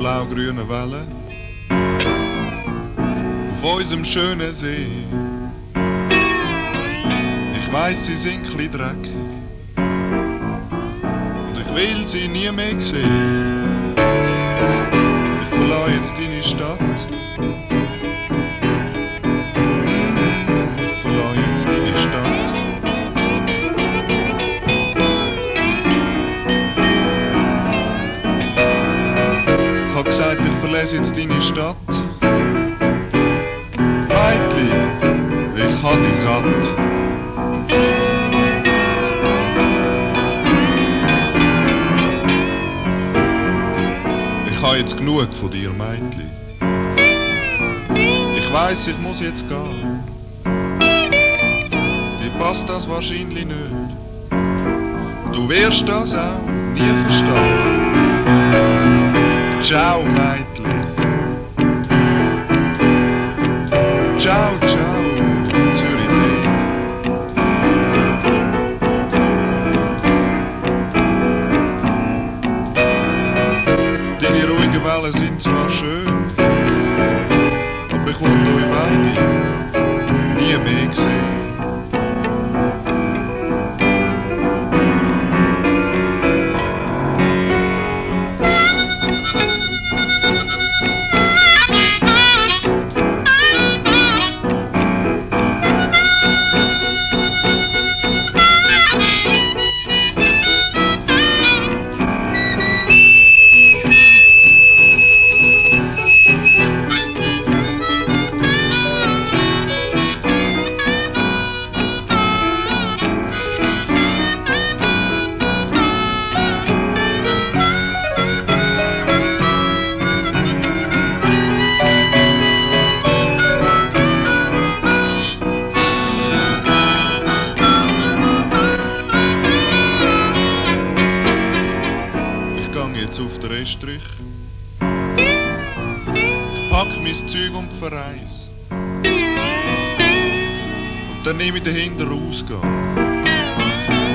Ruhigewellen auf unserem schönen See. Ich weiss, sie sind chli dreckig und ich will sie nie mehr sehen. Gesagt, ich verlasse jetzt deine Stadt. Mädli, ich hab dich satt. Ich hab jetzt genug von dir, Mädli. Ich weiss, ich muss jetzt gehen. Dir passt das wahrscheinlich nicht. Du wirst das auch nie verstehen. Ruhigen Wellen sind zwar schön, aber ich wollte euch beide nie mehr sehen. Jetzt auf den Estrich. Ich pack mein Zeug und verreis. Und dann nehme ich den hinter Ausgang.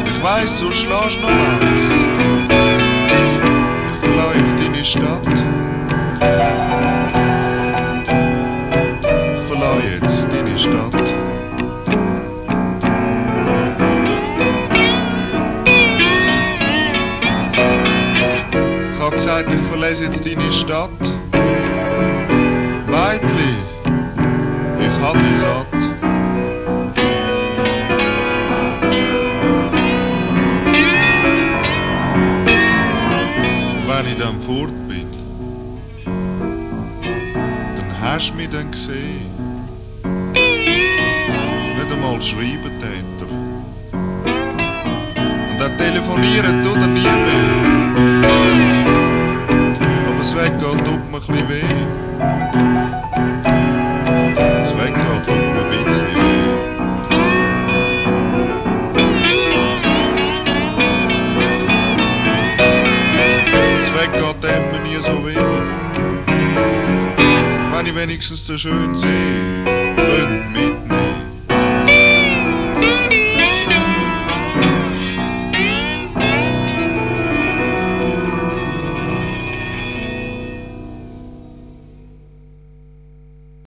Ich weiss, du schlägst noch eins. Ich verlasse jetzt deine Stadt. Ich verlasse jetzt deine Stadt. Gesagt, ich verlasse jetzt deine Stadt. Weitli, ich hab dich satt. Wenn ich dann fort bin, dann hast du mich dann gesehen. Nicht einmal schreiben täter. Und dann telefonieren tut er nie mehr. Wenigstens den schönen See könnte